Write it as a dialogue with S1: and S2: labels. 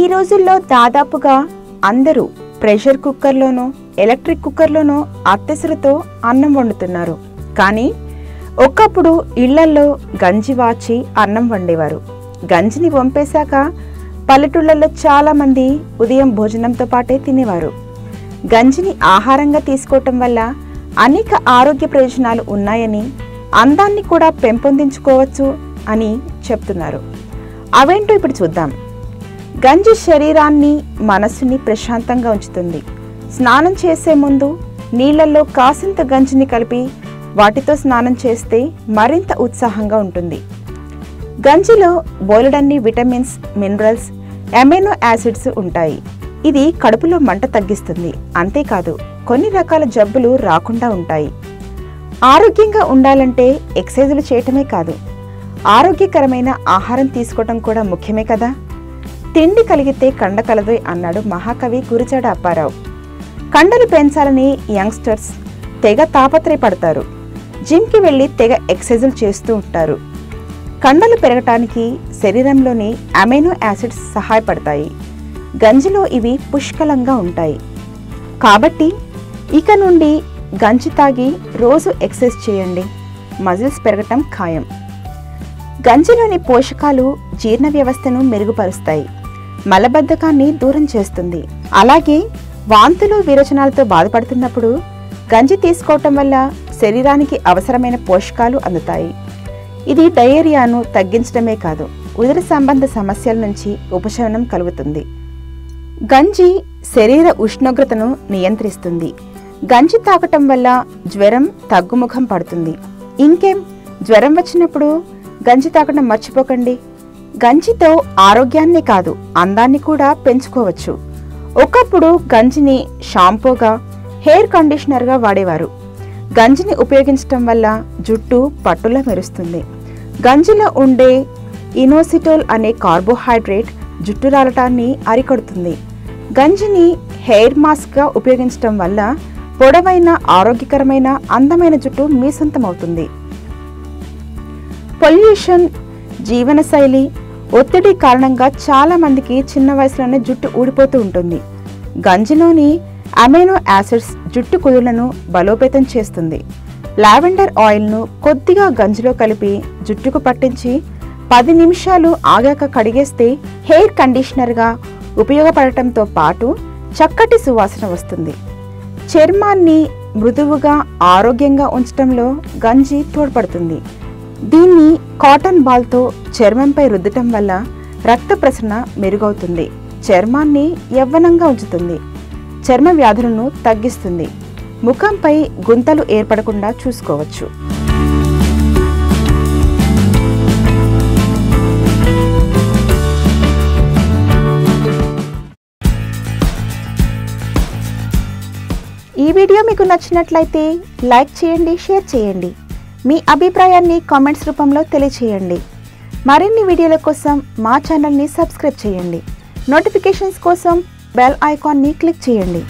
S1: ఈ రోజుల్లో దాదాపుగా అందరూ ప్రెషర్ కుక్కర్లోనో ఎలక్ట్రిక్ కుక్కర్లోనో అత్తెసరతో అన్నం వండుతున్నారు. కానీ ఒకప్పుడు ఇళ్ళల్లో గంజి వాచి అన్నం వండేవారు. గంజిని వంపేశాక పల్లెటూళ్ళల్లో చాలామంది ఉదయం భోజనంతో పాటే తినేవారు. గంజిని ఆహారంగా తీసుకోవటం వల్ల అనేక ఆరోగ్య ప్రయోజనాలు ఉన్నాయని అందాన్ని కూడా పెంపొందించుకోవచ్చు అని చెప్తున్నారు. అవేంటో ఇప్పుడు చూద్దాం. గంజి శరీరాన్ని మనస్సుని ప్రశాంతంగా ఉంచుతుంది. స్నానం చేసే ముందు నీళ్ళల్లో కాసింత గంజిని కలిపి వాటితో స్నానం చేస్తే మరింత ఉత్సాహంగా ఉంటుంది. గంజిలో బోలెడన్ని విటమిన్స్ మినరల్స్ ఎమెనో యాసిడ్స్ ఉంటాయి. ఇది కడుపులో మంట తగ్గిస్తుంది. అంతేకాదు కొన్ని రకాల జబ్బులు రాకుండా ఉంటాయి. ఆరోగ్యంగా ఉండాలంటే ఎక్సైజులు చేయటమే కాదు ఆరోగ్యకరమైన ఆహారం తీసుకోవటం కూడా ముఖ్యమే కదా? తిండి కలిగితే కండ కలదు అన్నాడు మహాకవి గురిజాడ అప్పారావు. కండలు పెంచాలని యంగ్స్టర్స్ తెగ తాపత్రయపడతారు. జిమ్కి వెళ్ళి తెగ ఎక్సైజులు చేస్తూ ఉంటారు. కండలు పెరగటానికి శరీరంలోని అమైనో యాసిడ్స్ సహాయపడతాయి. గంజిలో ఇవి పుష్కలంగా ఉంటాయి. కాబట్టి ఇక నుండి గంజి తాగి రోజు ఎక్సైజ్ చేయండి. మజిల్స్ పెరగటం ఖాయం. గంజిలోని పోషకాలు జీర్ణ వ్యవస్థను మెరుగుపరుస్తాయి. మలబద్ధకాన్ని దూరం చేస్తుంది. అలాగే వాంతులు విరచనాలతో బాధపడుతున్నప్పుడు గంజి తీసుకోవటం వల్ల శరీరానికి అవసరమైన పోషకాలు అందుతాయి. ఇది డయేరియాను తగ్గించడమే కాదు ఉదర సంబంధ సమస్యల నుంచి ఉపశమనం కలుగుతుంది. గంజి శరీర ఉష్ణోగ్రతను నియంత్రిస్తుంది. గంజి తాగటం వల్ల జ్వరం తగ్గుముఖం పడుతుంది. ఇంకేం? జ్వరం వచ్చినప్పుడు గంజి తాగడం మర్చిపోకండి. గంజితో ఆరోగ్యాన్నే కాదు అందాన్ని కూడా పెంచుకోవచ్చు. ఒకప్పుడు గంజిని షాంపూగా హెయిర్ కండిషనర్గా వాడేవారు. గంజిని ఉపయోగించటం వల్ల జుట్టు పట్టుల మెరుస్తుంది. గంజిలో ఉండే ఇనోసిటోల్ అనే కార్బోహైడ్రేట్ జుట్టు రాలటాన్ని అరికడుతుంది. గంజిని హెయిర్ మాస్క్గా ఉపయోగించటం వల్ల పొడవైన ఆరోగ్యకరమైన అందమైన జుట్టు మీ సొంతమవుతుంది. పొల్యూషన్ జీవనశైలి ఒత్తిడి కారణంగా చాలా మందికి చిన్న వయసులోనే జుట్టు ఊడిపోతూ ఉంటుంది. గంజిలోని అమైనో యాసిడ్స్ జుట్టు కుదులను బలోపేతం చేస్తుంది. లావెండర్ ఆయిల్ను కొద్దిగా గంజిలో కలిపి జుట్టుకు పట్టించి పది నిమిషాలు ఆగాక కడిగేస్తే హెయిర్ కండిషనర్గా ఉపయోగపడటంతో పాటు చక్కటి సువాసన వస్తుంది. చర్మాన్ని మృదువుగా ఆరోగ్యంగా ఉంచటంలో గంజి తోడ్పడుతుంది. దీన్ని కాటన్ బాల్తో చర్మంపై రుద్దటం వల్ల రక్త ప్రసరణ మెరుగవుతుంది. చర్మాన్ని యవ్వనంగా ఉంచుతుంది. చర్మ వ్యాధులను తగ్గిస్తుంది. ముఖంపై గుంతలు ఏర్పడకుండా చూసుకోవచ్చు. ఈ వీడియో మీకు నచ్చినట్లయితే లైక్ చేయండి షేర్ చేయండి. మీ అభిప్రాయాన్ని కామెంట్స్ రూపంలో తెలియచేయండి. మరిన్ని వీడియోల కోసం మా ఛానల్ని సబ్స్క్రైబ్ చేయండి. నోటిఫికేషన్స్ కోసం బెల్ ఐకాన్ని క్లిక్ చేయండి.